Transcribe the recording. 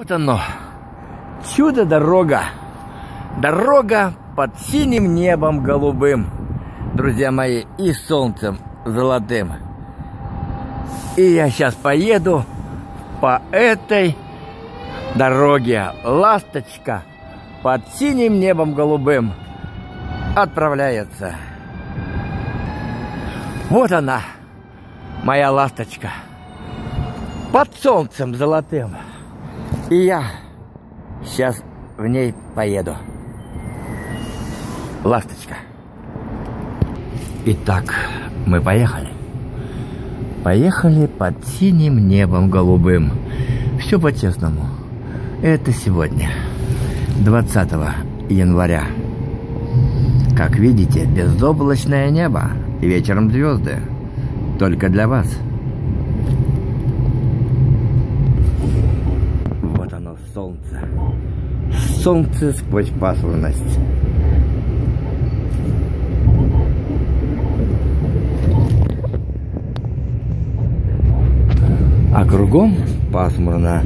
Вот оно, чудо-дорога. Дорога под синим небом голубым, друзья мои, и солнцем золотым. И я сейчас поеду по этой дороге. Ласточка под синим небом голубым отправляется. Вот она, моя ласточка, под солнцем золотым. И я сейчас в ней поеду. Ласточка. Итак, мы поехали. Поехали под синим небом голубым. Все по-честному. Это сегодня, 20 января. Как видите, безоблачное небо и вечером звезды. Только для вас. Солнце. Солнце сквозь пасмурность. А кругом пасмурно.